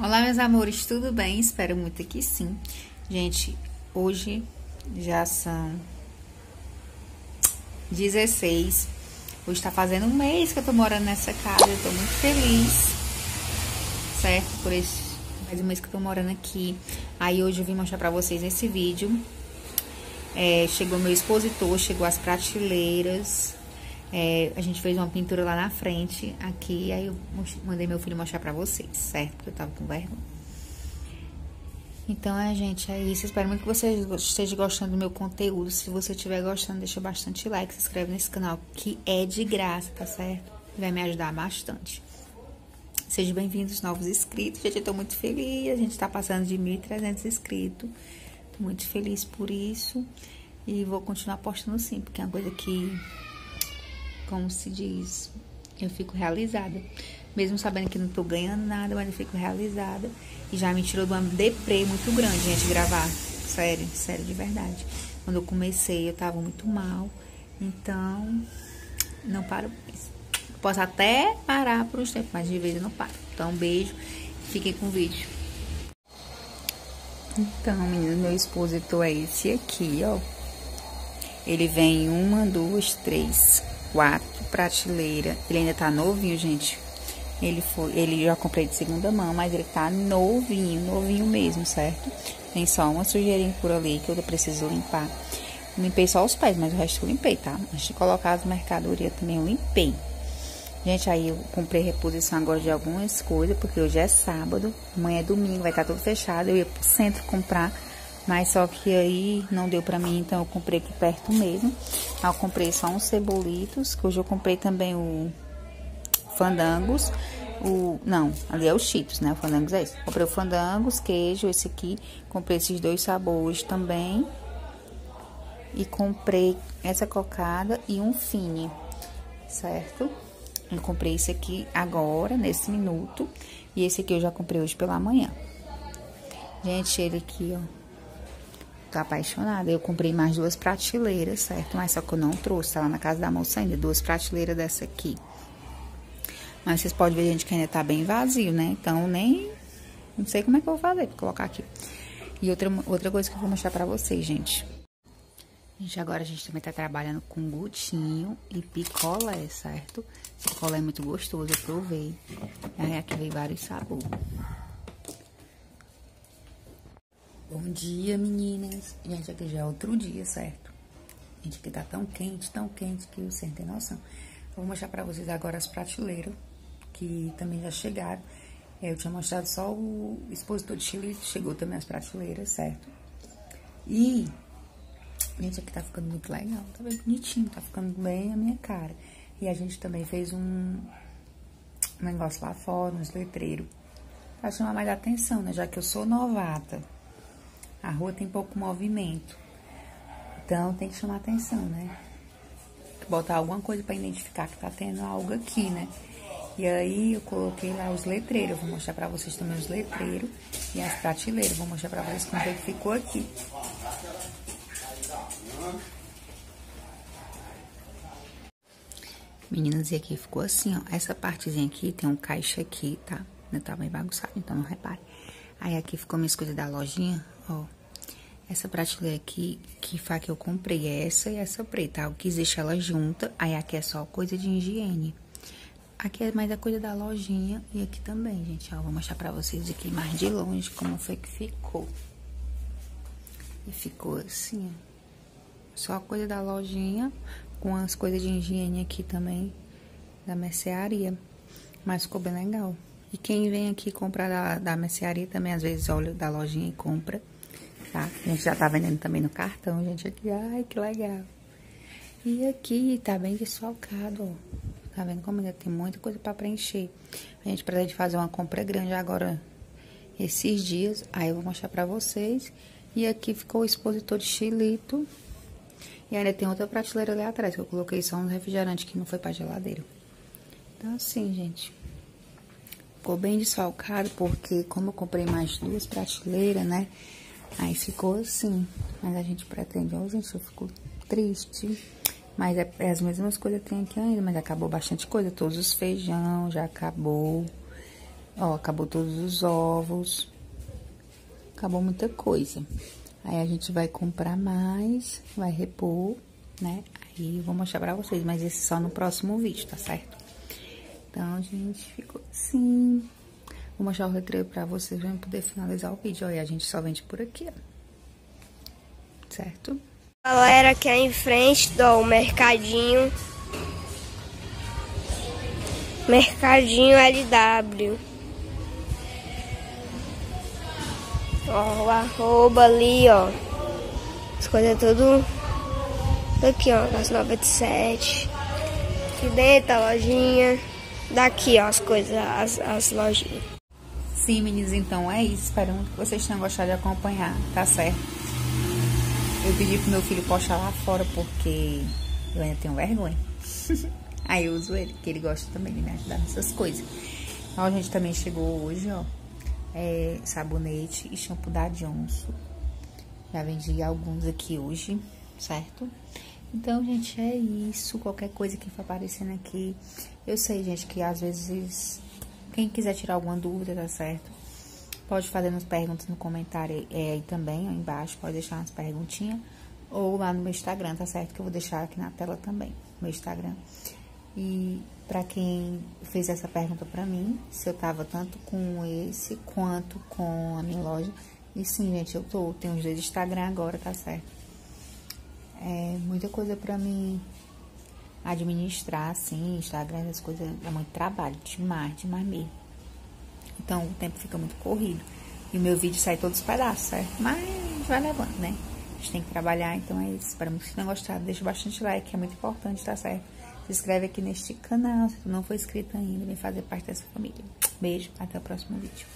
Olá, meus amores, tudo bem? Espero muito que sim. Gente, hoje já são 16. Hoje tá fazendo um mês que eu tô morando nessa casa. Eu tô muito feliz, certo? Por esse mais um mês que eu tô morando aqui. Aí hoje eu vim mostrar pra vocês esse vídeo. É, chegou meu expositor, chegou as prateleiras. É, a gente fez uma pintura lá na frente, aqui, aí eu mandei meu filho mostrar pra vocês, certo? Porque eu tava com vergonha. Então, é, gente, é isso. Espero muito que você esteja gostando do meu conteúdo. Se você estiver gostando, deixa bastante like, se inscreve nesse canal, que é de graça, tá certo? Vai me ajudar bastante. Sejam bem-vindos, novos inscritos. Gente, eu tô muito feliz. A gente tá passando de 1.300 inscritos. Tô muito feliz por isso. E vou continuar postando sim, porque é uma coisa que como se diz, eu fico realizada. Mesmo sabendo que não tô ganhando nada, mas eu fico realizada. E já me tirou de uma deprê muito grande, gente, gravar. Sério, sério, de verdade. Quando eu comecei, eu tava muito mal. Então, não paro mais. Posso até parar por uns tempos, mas de vez eu não paro. Então, um beijo. Fiquem com o vídeo. Então, menina, meu expositor é esse aqui, ó. Ele vem uma, duas, três, quatro prateleira. Ele ainda tá novinho, gente. Ele foi, ele já comprei de segunda mão, mas ele tá novinho, novinho mesmo, certo? Tem só uma sujeirinha por ali que eu preciso limpar. Limpei só os pés, mas o resto eu limpei, tá? Antes de colocar as mercadorias também eu limpei. Gente, aí eu comprei reposição agora de algumas coisas, porque hoje é sábado, amanhã é domingo, vai estar tá tudo fechado. Eu ia pro centro comprar mas só que aí não deu pra mim, então eu comprei aqui perto mesmo. Eu comprei só uns cebolitos, que hoje eu comprei também o fandangos. O, não, ali é o cheetos, né? O fandangos é esse. Comprei o fandangos, queijo, esse aqui. Comprei esses dois sabores também. E comprei essa cocada e um fine, certo? Eu comprei esse aqui agora, nesse minuto. E esse aqui eu já comprei hoje pela manhã. Gente, ele aqui, ó tô apaixonada. Eu comprei mais duas prateleiras, certo? Mas só que eu não trouxe, tá lá na casa da moça ainda, duas prateleiras dessa aqui. Mas vocês podem ver, gente, que ainda tá bem vazio, né? Então, nem... Não sei como é que eu vou fazer pra colocar aqui. E outra, outra coisa que eu vou mostrar pra vocês, gente. Gente, agora a gente também tá trabalhando com gutinho e picolé, certo? Esse picolé é muito gostoso, eu provei. Aí aqui veio vários sabores. Bom dia, meninas. Gente, aqui já é outro dia, certo? Gente, aqui tá tão quente, tão quente que você não noção. Eu vou mostrar pra vocês agora as prateleiras, que também já chegaram. Eu tinha mostrado só o expositor de Chile, chegou também as prateleiras, certo? E, gente, aqui tá ficando muito legal, tá bem bonitinho, tá ficando bem a minha cara. E a gente também fez um, um negócio lá fora, uns letreiros, pra chamar mais atenção, né? Já que eu sou novata. A rua tem pouco movimento. Então, tem que chamar atenção, né? Botar alguma coisa para identificar que tá tendo algo aqui, né? E aí, eu coloquei lá os letreiros. Eu vou mostrar pra vocês também os letreiros e as prateleiras. Vou mostrar pra vocês como é que ficou aqui. Meninas, e aqui ficou assim, ó. Essa partezinha aqui tem um caixa aqui, tá? Tá bem bagunçado, então não repare. Aí aqui ficou minhas coisas da lojinha, ó. Essa prateleira aqui, que faca eu comprei, é essa e essa preta. Eu quis deixar ela junta, aí aqui é só coisa de higiene. Aqui é mais a coisa da lojinha e aqui também, gente, ó. Vou mostrar pra vocês aqui mais de longe como foi que ficou. E ficou assim, ó. Só a coisa da lojinha, com as coisas de higiene aqui também, da mercearia. Mas ficou bem legal. E quem vem aqui comprar da, da mercearia também, às vezes, olha da lojinha e compra, tá? A gente já tá vendendo também no cartão, gente, aqui. Ai, que legal. E aqui tá bem desfalcado, ó. Tá vendo como ainda tem muita coisa pra preencher. A gente pretende fazer uma compra grande agora, esses dias. Aí eu vou mostrar pra vocês. E aqui ficou o expositor de chilito. E ainda tem outra prateleira ali atrás, que eu coloquei só um refrigerante que não foi pra geladeira. Então, assim, gente... Ficou bem desfalcado, porque como eu comprei mais duas prateleiras, né? Aí ficou assim. Mas a gente pretende... Ó, gente, eu fico triste. Mas é, é as mesmas coisas que tem aqui ainda, mas acabou bastante coisa. Todos os feijão já acabou. Ó, acabou todos os ovos. Acabou muita coisa. Aí a gente vai comprar mais, vai repor, né? Aí eu vou mostrar pra vocês, mas esse só no próximo vídeo, tá certo? Então, gente, ficou assim. Vou mostrar o recreio pra vocês pra poder finalizar o vídeo. Olha, a gente só vende por aqui, ó. Certo? Galera, aqui é em frente do mercadinho. Mercadinho LW. Ó, o arroba ali, ó. As coisas tudo daqui, ó, das 97. Aqui dentro a lojinha. Daqui, ó, as coisas, as, as lojinhas. Sim, meninos, então é isso. Espero que vocês tenham gostado de acompanhar, tá certo? Eu pedi pro meu filho postar lá fora porque eu ainda tenho vergonha. Aí eu uso ele, que ele gosta também de me ajudar nessas coisas. Então a gente também chegou hoje, ó. É, sabonete e shampoo da Johnson. Já vendi alguns aqui hoje, certo? Então, gente, é isso. Qualquer coisa que for aparecendo aqui. Eu sei, gente, que às vezes quem quiser tirar alguma dúvida, tá certo? Pode fazer nas perguntas no comentário é, aí também, ó, embaixo. Pode deixar umas perguntinhas. Ou lá no meu Instagram, tá certo? Que eu vou deixar aqui na tela também, meu Instagram. E para quem fez essa pergunta para mim, se eu tava tanto com esse quanto com a minha loja. E sim, gente, eu tô. Tenho os dois Instagram agora, tá certo? É muita coisa para mim administrar, assim, Instagram, essas coisas, é muito trabalho, demais, demais mesmo. Então o tempo fica muito corrido. E o meu vídeo sai todos os pedaços, certo? Mas vai levando, né? A gente tem que trabalhar, então é isso. Espero muito que tenham gostado. Deixa bastante like, é muito importante, tá certo? Se inscreve aqui neste canal, se tu não for inscrito ainda, vem fazer parte dessa família. Beijo, até o próximo vídeo.